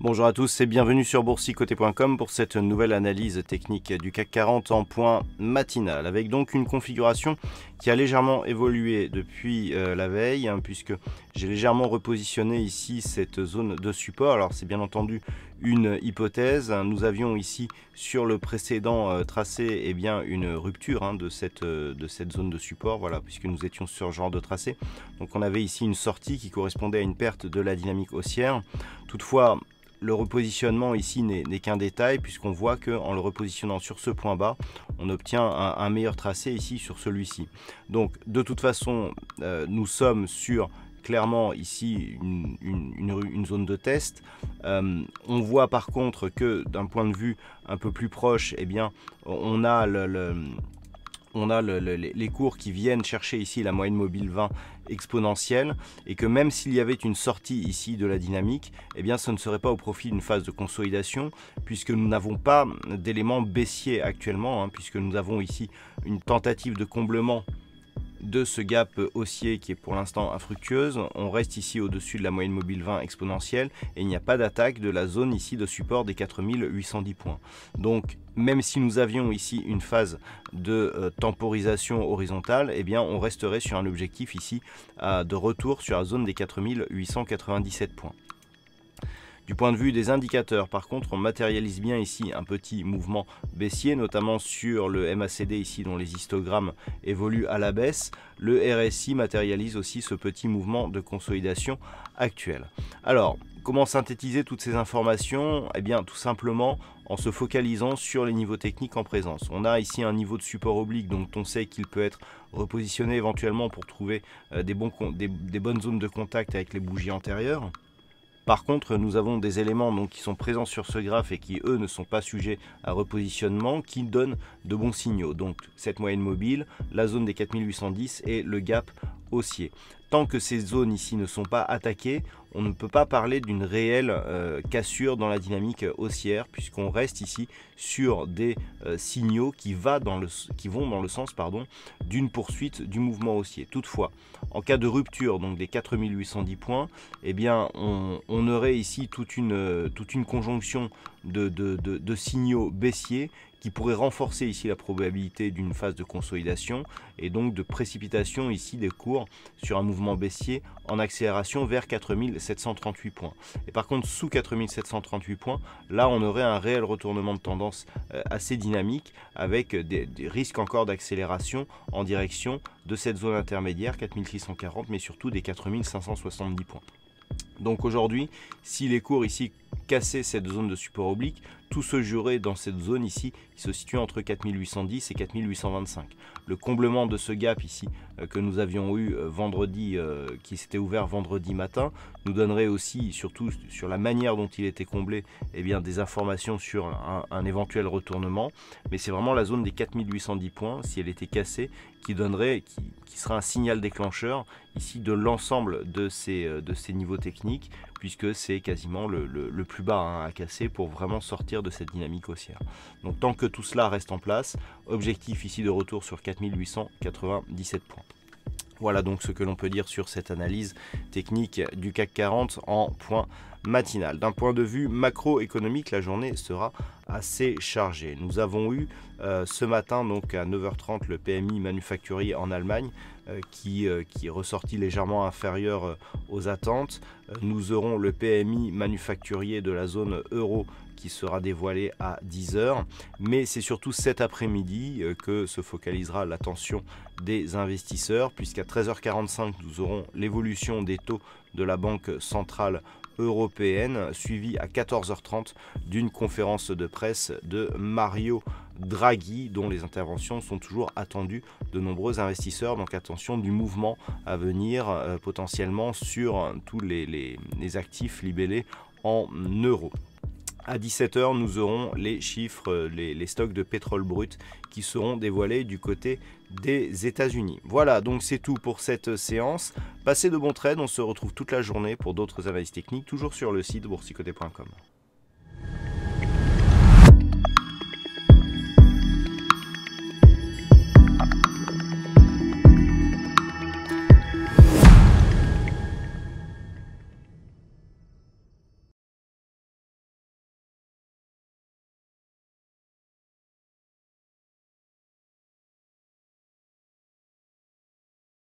Bonjour à tous et bienvenue sur boursicoté.com pour cette nouvelle analyse technique du CAC 40 en point matinal avec donc une configuration qui a légèrement évolué depuis euh, la veille hein, puisque j'ai légèrement repositionné ici cette zone de support. Alors c'est bien entendu une hypothèse nous avions ici sur le précédent euh, tracé et eh bien une rupture hein, de, cette, euh, de cette zone de support voilà puisque nous étions sur ce genre de tracé. Donc on avait ici une sortie qui correspondait à une perte de la dynamique haussière. Toutefois le repositionnement ici n'est qu'un détail puisqu'on voit qu'en le repositionnant sur ce point bas, on obtient un, meilleur tracé ici sur celui-ci. Donc de toute façon, euh, nous sommes sur clairement ici une, zone de test. Euh, on voit par contre que d'un point de vue un peu plus proche, eh bien, on a le on a les cours qui viennent chercher ici la moyenne mobile 20 exponentielle et que même s'il y avait une sortie ici de la dynamique, eh bien ce ne serait pas au profit d'une phase de consolidation puisque nous n'avons pas d'éléments baissiers actuellement hein, puisque nous avons ici une tentative de comblement de ce gap haussier qui est pour l'instant infructueuse. On reste ici au-dessus de la moyenne mobile 20 exponentielle et il n'y a pas d'attaque de la zone ici de support des 4810 points. Donc même si nous avions ici une phase de euh, temporisation horizontale, eh bien on resterait sur un objectif ici de retour sur la zone des 4897 points. Du point de vue des indicateurs, par contre, on matérialise bien ici un petit mouvement baissier, notamment sur le MACD ici dont les histogrammes évoluent à la baisse. Le RSI matérialise aussi ce petit mouvement de consolidation actuel. Alors, comment synthétiser toutes ces informations? Eh bien, tout simplement en se focalisant sur les niveaux techniques en présence. On a ici un niveau de support oblique dont on sait qu'il peut être repositionné éventuellement pour trouver euh, des, des bonnes zones de contact avec les bougies antérieures. Par contre, nous avons des éléments donc, qui sont présents sur ce graphe et qui, eux, ne sont pas sujets à repositionnement, qui donnent de bons signaux. Donc, cette moyenne mobile, la zone des 4810 et le gap haussier. Tant que ces zones ici ne sont pas attaquées, on ne peut pas parler d'une réelle euh, cassure dans la dynamique haussière puisqu'on reste ici sur des euh, signaux qui, va dans le, qui, vont dans le sens d'une poursuite du mouvement haussier. Toutefois, en cas de rupture donc des 4810 points, eh bien, on, aurait ici toute une, toute une conjonction de, de signaux baissiers qui pourrait renforcer ici la probabilité d'une phase de consolidation et donc de précipitation ici des cours sur un mouvement baissier en accélération vers 4738 points. Et par contre, sous 4738 points, là on aurait un réel retournement de tendance euh, assez dynamique avec des, des risques encore d'accélération en direction de cette zone intermédiaire 4640 mais surtout des 4570 points. Donc aujourd'hui, si les cours ici cassaient cette zone de support oblique, tout se jouerait dans cette zone ici qui se situe entre 4810 et 4825. Le comblement de ce gap ici euh, que nous avions eu euh, vendredi, euh, qui s'était ouvert vendredi matin, nous donnerait aussi, surtout sur la manière dont il était comblé, eh bien, des informations sur un, éventuel retournement. Mais c'est vraiment la zone des 4810 points, si elle était cassée, qui donnerait, qui, sera un signal déclencheur ici de l'ensemble de ces, de ces niveaux techniques, puisque c'est quasiment le, plus bas hein, à casser pour vraiment sortir de cette dynamique haussière. Donc tant que tout cela reste en place, objectif ici de retour sur 4897 points. Voilà donc ce que l'on peut dire sur cette analyse technique du CAC 40 en point D'un point de vue macroéconomique, la journée sera assez chargée. Nous avons eu euh, ce matin, donc à 9h30, le PMI manufacturier en Allemagne euh, qui, euh, qui, est ressorti légèrement inférieur aux attentes. nous aurons le PMI manufacturier de la zone euro qui sera dévoilé à 10h. Mais c'est surtout cet après-midi que se focalisera l'attention des investisseurs, puisqu'à 13h45, nous aurons l'évolution des taux de la Banque centrale européenne, suivie à 14h30 d'une conférence de presse de Mario Draghi, dont les interventions sont toujours attendues de nombreux investisseurs. Donc attention du mouvement à venir euh, potentiellement sur tous les actifs libellés en euros. À 17h, nous aurons les chiffres, les, stocks de pétrole brut qui seront dévoilés du côté des États-Unis. Voilà, donc c'est tout pour cette séance. Passez de bons trades, on se retrouve toute la journée pour d'autres analyses techniques, toujours sur le site boursicoté.com.